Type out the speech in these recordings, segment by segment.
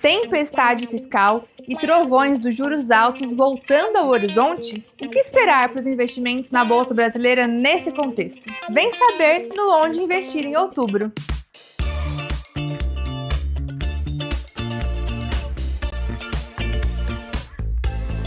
Tempestade fiscal e trovões dos juros altos voltando ao horizonte? O que esperar para os investimentos na Bolsa Brasileira nesse contexto? Vem saber no Onde Investir em outubro.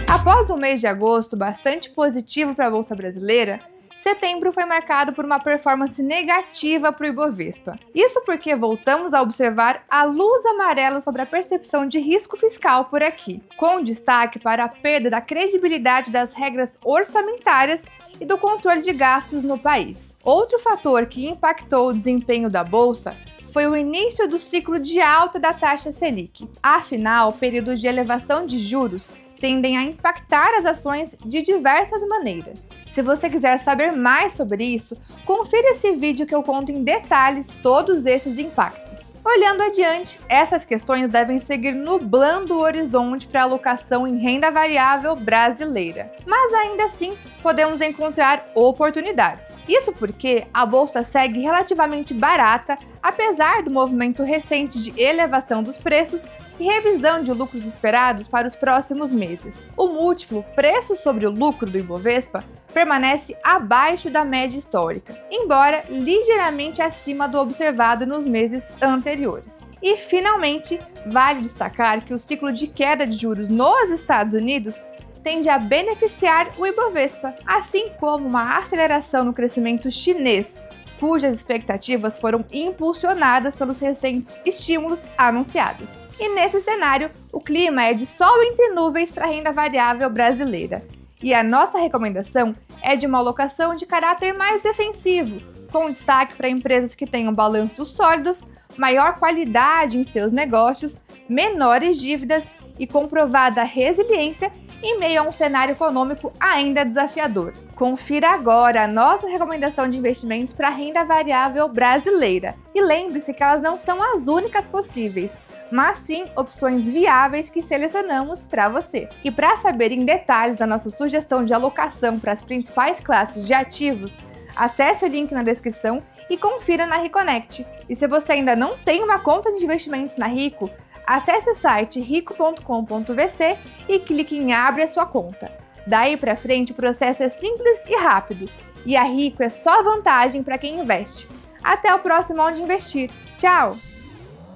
Após um mês de agosto bastante positivo para a Bolsa Brasileira, setembro foi marcado por uma performance negativa para o Ibovespa. Isso porque voltamos a observar a luz amarela sobre a percepção de risco fiscal por aqui, com destaque para a perda da credibilidade das regras orçamentárias e do controle de gastos no país. Outro fator que impactou o desempenho da bolsa foi o início do ciclo de alta da taxa Selic. Afinal, períodos de elevação de juros tendem a impactar as ações de diversas maneiras. Se você quiser saber mais sobre isso, confira esse vídeo que eu conto em detalhes todos esses impactos. Olhando adiante, essas questões devem seguir nublando o horizonte para alocação em renda variável brasileira. Mas ainda assim, podemos encontrar oportunidades. Isso porque a bolsa segue relativamente barata, apesar do movimento recente de elevação dos preços e revisão de lucros esperados para os próximos meses. O múltiplo preço sobre o lucro do Ibovespa permanece abaixo da média histórica, embora ligeiramente acima do observado nos meses anteriores. E, finalmente, vale destacar que o ciclo de queda de juros nos Estados Unidos tende a beneficiar o Ibovespa, assim como uma aceleração no crescimento chinês cujas expectativas foram impulsionadas pelos recentes estímulos anunciados. E nesse cenário, o clima é de sol entre nuvens para a renda variável brasileira. E a nossa recomendação é de uma alocação de caráter mais defensivo, com destaque para empresas que tenham balanços sólidos, maior qualidade em seus negócios, menores dívidas e comprovada resiliência em meio a um cenário econômico ainda desafiador. Confira agora a nossa recomendação de investimentos para renda variável brasileira. E lembre-se que elas não são as únicas possíveis, mas sim opções viáveis que selecionamos para você. E para saber em detalhes a nossa sugestão de alocação para as principais classes de ativos, acesse o link na descrição e confira na Reconnect. E se você ainda não tem uma conta de investimentos na Rico, acesse o site rico.com.vc e clique em Abre a sua conta. Daí para frente o processo é simples e rápido, e a Rico é só vantagem para quem investe. Até o próximo Onde Investir. Tchau!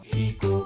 Rico.